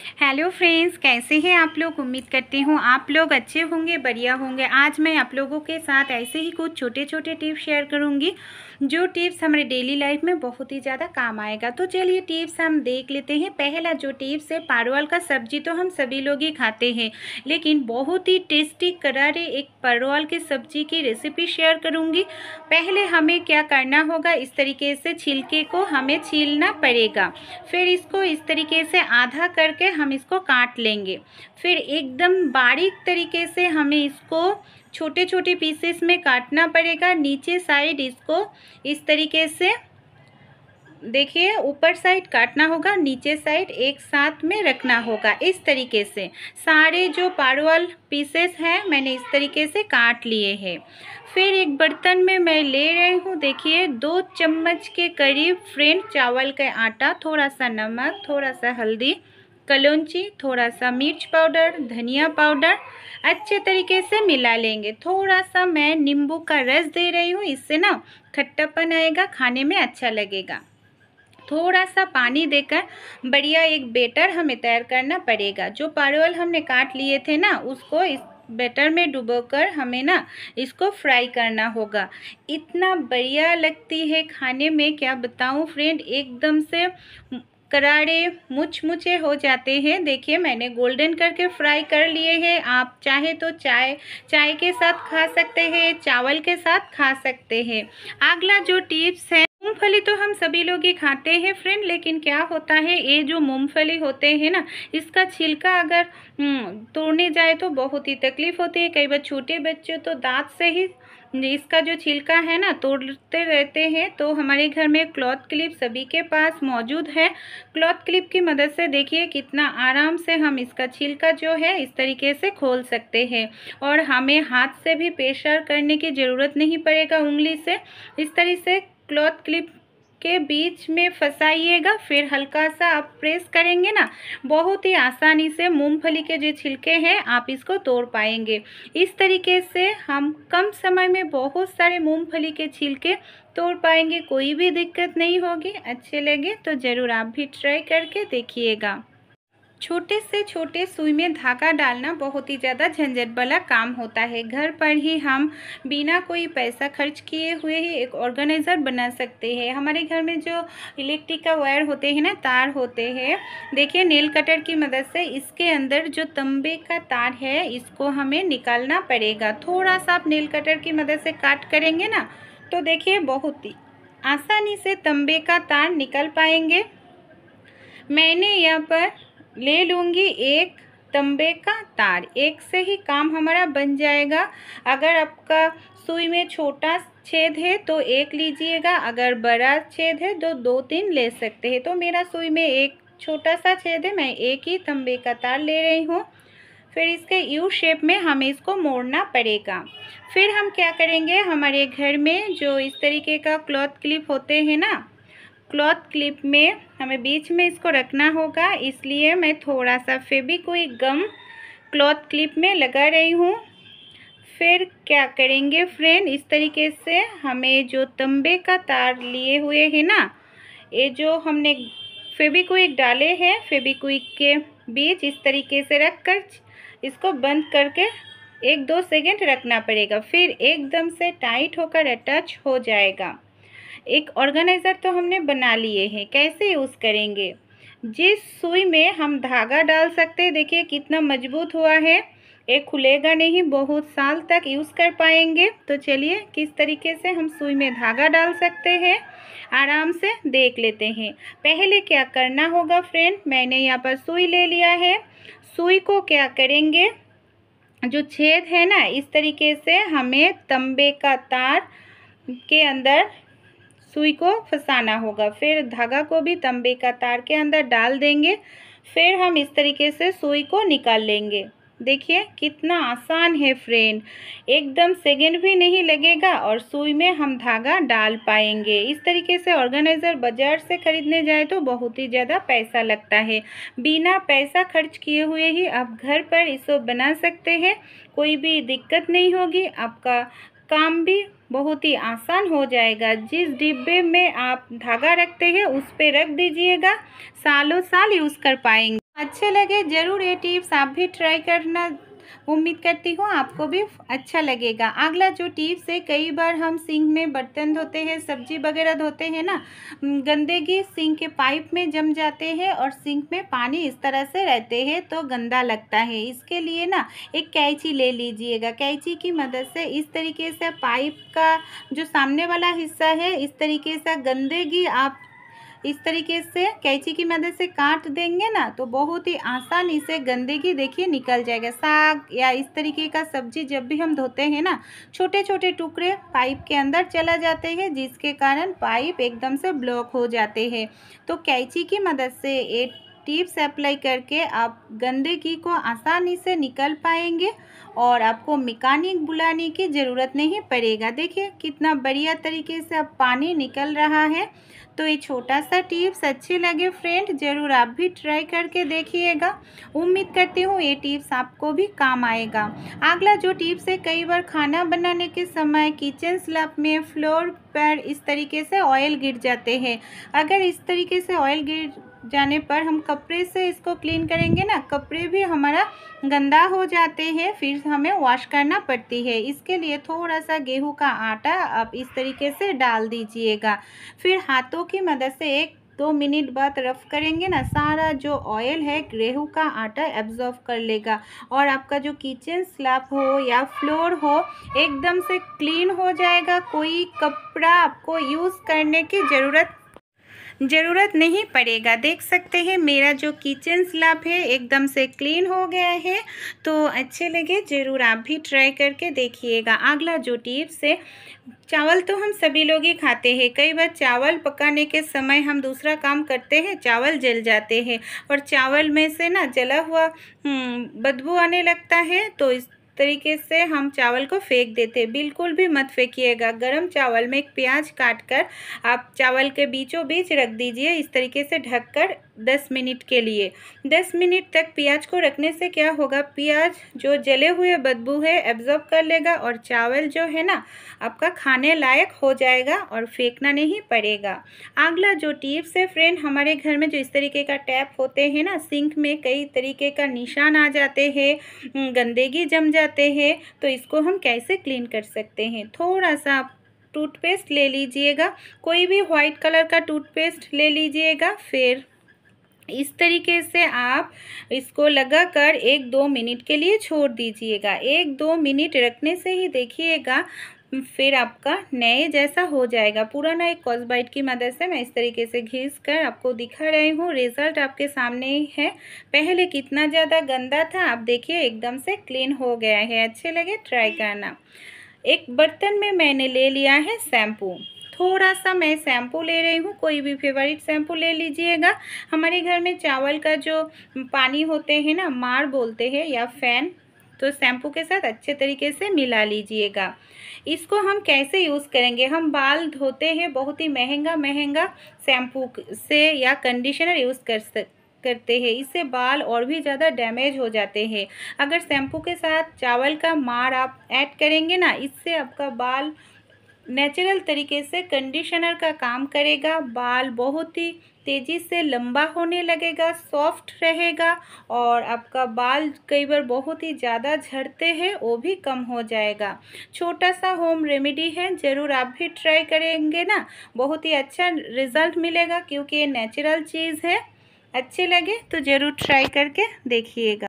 Hello friends, कैसे हैं आप लोग? उम्मीद करती हूँ आप लोग अच्छे होंगे, बढ़िया होंगे। आज मैं आप लोगों के साथ ऐसे ही कुछ छोटे छोटे टिप्स शेयर करूँगी, जो टिप्स हमारे डेली लाइफ में बहुत ही ज़्यादा काम आएगा। तो चलिए टिप्स हम देख लेते हैं। पहला जो टिप्स है, परवल का सब्ज़ी तो हम सभी लोग ही खाते हैं, लेकिन बहुत ही टेस्टी, करारे एक परवल की सब्ज़ी की रेसिपी शेयर करूँगी। पहले हमें क्या करना होगा? इस तरीके से छिलके को हमें छीलना पड़ेगा। फिर इसको इस तरीके से आधा करके हम इसको काट लेंगे। फिर एकदम बारीक तरीके से हमें इसको छोटे छोटे पीसेस में काटना पड़ेगा। नीचे साइड इसको इस तरीके से, देखिए, ऊपर साइड काटना होगा, नीचे साइड एक साथ में रखना होगा। इस तरीके से सारे जो पारवल पीसेस हैं, मैंने इस तरीके से काट लिए हैं। फिर एक बर्तन में मैं ले रही हूँ, देखिए, दो चम्मच के करीब फ्रेंड चावल का आटा थोड़ा सा नमक थोड़ा सा हल्दी कलौंजी थोड़ा सा मिर्च पाउडर, धनिया पाउडर अच्छे तरीके से मिला लेंगे। थोड़ा सा मैं नींबू का रस दे रही हूँ, इससे ना खट्टापन आएगा, खाने में अच्छा लगेगा। थोड़ा सा पानी देकर बढ़िया एक बेटर हमें तैयार करना पड़ेगा। जो परवल हमने काट लिए थे ना, उसको इस बेटर में डुबोकर हमें ना इसको फ्राई करना होगा। इतना बढ़िया लगती है खाने में, क्या बताऊँ फ्रेंड? एकदम से करारे मुछ मुछे हो जाते हैं। देखिए मैंने गोल्डन करके फ्राई कर लिए हैं। आप चाहे तो चाय चाय के साथ खा सकते हैं चावल के साथ खा सकते हैं। अगला जो टिप्स है मूंगफली तो हम सभी लोग ही खाते हैं फ्रेंड लेकिन क्या होता है ये जो मूंगफली होते हैं ना इसका छिलका अगर हम्म, तोड़ने जाए तो बहुत ही तकलीफ़ होती है। कई बार छोटे बच्चे तो दांत से ही इसका जो छिलका है ना, तोड़ते रहते हैं तो हमारे घर में क्लॉथ क्लिप सभी के पास मौजूद है। क्लॉथ क्लिप की मदद से देखिए कितना आराम से हम इसका छिलका जो है, इस तरीके से खोल सकते हैं। और हमें हाथ से भी पेशार करने की ज़रूरत नहीं पड़ेगा उंगली से। इस तरीके से क्लॉथ क्लिप के बीच में फंसाइएगा, फिर हल्का सा आप प्रेस करेंगे ना, बहुत ही आसानी से मूंगफली के जो छिलके हैं, आप इसको तोड़ पाएँगे। इस तरीके से हम कम समय में बहुत सारे मूंगफली के छिलके तोड़ पाएँगे, कोई भी दिक्कत नहीं होगी, अच्छे लगे तो ज़रूर आप भी ट्राई करके देखिएगा। छोटे से छोटे सुई में धागा डालना बहुत ही ज़्यादा झंझट वाला काम होता है। घर पर ही हम बिना कोई पैसा खर्च किए हुए ही एक ऑर्गेनाइज़र बना सकते हैं। हमारे घर में जो इलेक्ट्रिक का वायर होते हैं ना, तार होते हैं, देखिए नेल कटर की मदद से इसके अंदर जो तंबे का तार है, इसको हमें निकालना पड़ेगा। थोड़ा सा आप नेल कटर की मदद से काट करेंगे ना तो देखिए बहुत ही आसानी से तंबे का तार निकल पाएँगे। मैंने यहाँ पर ले लूँगी एक तंबे का तार। एक से ही काम हमारा बन जाएगा। अगर आपका सुई में छोटा छेद है तो एक लीजिएगा। अगर बड़ा छेद है तो दो तीन ले सकते हैं। तो मेरा सुई में एक छोटा सा छेद है, मैं एक ही तंबे का तार ले रही हूँ। फिर इसके यू शेप में हमें इसको मोड़ना पड़ेगा। फिर हम क्या करेंगे? हमारे घर में जो इस तरीके का क्लॉथ क्लिप होते हैं ना क्लॉथ क्लिप में हमें बीच में इसको रखना होगा, इसलिए मैं थोड़ा सा फेबिक्विक गम क्लॉथ क्लिप में लगा रही हूँ। फिर क्या करेंगे फ्रेंड इस तरीके से हमें जो तंबे का तार लिए हुए है ना, ये जो हमने फेबिक्विक डाले हैं फेबिक्विक के बीच इस तरीके से रख कर इसको बंद करके एक दो सेकेंड रखना पड़ेगा, फिर एकदम से टाइट होकर अटैच हो जाएगा। एक ऑर्गेनाइज़र तो हमने बना लिए हैं, कैसे यूज़ करेंगे? जिस सुई में हम धागा डाल सकते हैं, देखिए कितना मज़बूत हुआ है। ये खुलेगा नहीं, बहुत साल तक यूज़ कर पाएँगे। तो चलिए, किस तरीके से हम सुई में धागा डाल सकते हैं, आराम से देख लेते हैं। पहले क्या करना होगा फ्रेंड, मैंने यहाँ पर सुई ले लिया है। सुई को क्या करेंगे? जो छेद है ना, इस तरीके से हमें तंबे का तार के अंदर सुई को फंसाना होगा। फिर धागा को भी तंबे का तार के अंदर डाल देंगे। फिर हम इस तरीके से सुई को निकाल लेंगे। देखिए, कितना आसान है फ्रेंड। एकदम सेकेंड भी नहीं लगेगा और सुई में हम धागा डाल पाएँगे। इस तरीके से ऑर्गेनाइज़र बाज़ार से ख़रीदने जाए तो बहुत ही ज़्यादा पैसा लगता है। बिना पैसा खर्च किए हुए ही आप घर पर इसको बना सकते हैं। कोई भी दिक्कत नहीं होगी। आपका काम भी बहुत ही आसान हो जाएगा। जिस डिब्बे में आप धागा रखते हैं, उस पर रख दीजिएगा। सालों साल यूज़ कर पाएँगे। अच्छे लगे, ज़रूर ये टिप्स आप भी ट्राई करना। उम्मीद करती हूँ आपको भी अच्छा लगेगा। अगला जो टिप्स है, कई बार हम सिंक में बर्तन धोते हैं, सब्ज़ी वगैरह धोते हैं ना गंदगी सिंक के पाइप में जम जाते हैं और सिंक में पानी इस तरह से रहते हैं तो गंदा लगता है। इसके लिए ना, एक कैंची ले लीजिएगा। कैंची की मदद से इस तरीके से पाइप का जो सामने वाला हिस्सा है, इस तरीके से गंदगी आप इस तरीके से कैंची की मदद से काट देंगे ना तो बहुत ही आसानी से गंदगी देखिए निकल जाएगा। साग या इस तरीके का सब्ज़ी जब भी हम धोते हैं ना छोटे छोटे टुकड़े पाइप के अंदर चला जाते हैं, जिसके कारण पाइप एकदम से ब्लॉक हो जाते हैं। तो कैंची की मदद से एक टिप्स अप्लाई करके आप गंदगी को आसानी से निकल पाएँगे और आपको मैकेनिक बुलाने की ज़रूरत नहीं पड़ेगा। देखिए, कितना बढ़िया तरीके से अब पानी निकल रहा है। तो ये छोटा सा टिप्स अच्छे लगे फ्रेंड, ज़रूर आप भी ट्राई करके देखिएगा। उम्मीद करती हूँ ये टिप्स आपको भी काम आएगा। अगला जो टिप्स है, कई बार खाना बनाने के समय किचन स्लैब में फ्लोर पर इस तरीके से ऑयल गिर जाते हैं। अगर इस तरीके से ऑयल गिर जाने पर हम कपड़े से इसको क्लीन करेंगे ना, कपड़े भी हमारा गंदा हो जाते हैं, फिर हमें वॉश करना पड़ती है। इसके लिए थोड़ा सा गेहूँ का आटा आप इस तरीके से डाल दीजिएगा। फिर हाथों की मदद से एक दो मिनट बाद रफ करेंगे ना, सारा जो ऑयल है, गेहूँ का आटा एब्जॉर्व कर लेगा। और आपका जो किचन स्लैब हो या फ्लोर हो, एकदम से क्लीन हो जाएगा। कोई कपड़ा आपको यूज़ करने की ज़रूरत ज़रूरत नहीं पड़ेगा। देख सकते हैं मेरा जो किचन स्लैब है एकदम से क्लीन हो गया है। तो अच्छे लगे ज़रूर आप भी ट्राई करके देखिएगा। अगला जो टिप्स है चावल तो हम सभी लोग ही खाते हैं। कई बार चावल पकाने के समय हम दूसरा काम करते हैं चावल जल जाते हैं। और चावल में से ना जला हुआ हम्म, बदबू आने लगता है तो इस तरीके से हम चावल को फेंक देते बिल्कुल भी मत फेंकिएगा। गरम चावल में एक प्याज काट कर आप चावल के बीचों बीच रख दीजिए। इस तरीके से ढककर दस मिनट के लिए। दस मिनट तक प्याज को रखने से क्या होगा? प्याज जो जले हुए बदबू है एब्जॉर्ब कर लेगा और चावल जो है ना, आपका खाने लायक हो जाएगा और फेंकना नहीं पड़ेगा। अगला जो टिप्स है फ्रेंड हमारे घर में जो इस तरीके का टैप होते हैं ना सिंक में कई तरीके का निशान आ जाते हैं गंदगी जम जाते हैं तो इसको हम कैसे क्लीन कर सकते हैं? थोड़ा सा टूथपेस्ट ले लीजिएगा, कोई भी व्हाइट कलर का टूथपेस्ट ले लीजिएगा, फिर इस तरीके से आप इसको लगाकर एक दो मिनट के लिए छोड़ दीजिएगा। एक दो मिनट रखने से ही देखिएगा फिर आपका नए जैसा हो जाएगा। पूरा ना एक कॉसबाइट की मदद से मैं इस तरीके से घिस कर आपको दिखा रही हूँ। रिज़ल्ट आपके सामने ही। है पहले कितना ज़्यादा गंदा था आप देखिए एकदम से क्लीन हो गया है। अच्छे लगे ट्राई करना। एक बर्तन में मैंने ले लिया है शैम्पू थोड़ा सा मैं शैम्पू ले रही हूँ, कोई भी फेवरेट शैम्पू ले लीजिएगा। हमारे घर में चावल का जो पानी होते हैं ना, मार बोलते हैं या फ़ैन तो शैम्पू के साथ अच्छे तरीके से मिला लीजिएगा। इसको हम कैसे यूज़ करेंगे? हम बाल धोते हैं, बहुत ही महँगा महँगा शैम्पू से या कंडीशनर यूज़ कर करते हैं। इससे बाल और भी ज़्यादा डैमेज हो जाते हैं। अगर शैम्पू के साथ चावल का मार आप ऐड करेंगे ना, इससे आपका बाल नेचुरल तरीके से कंडीशनर का काम करेगा, बाल बहुत ही तेज़ी से लंबा होने लगेगा सॉफ्ट रहेगा और आपका बाल कई बार बहुत ही ज़्यादा झड़ते हैं, वो भी कम हो जाएगा। छोटा सा होम रेमेडी है, ज़रूर आप भी ट्राई करेंगे ना। बहुत ही अच्छा रिज़ल्ट मिलेगा क्योंकि ये नेचुरल चीज़ है। अच्छे लगे तो ज़रूर ट्राई करके देखिएगा।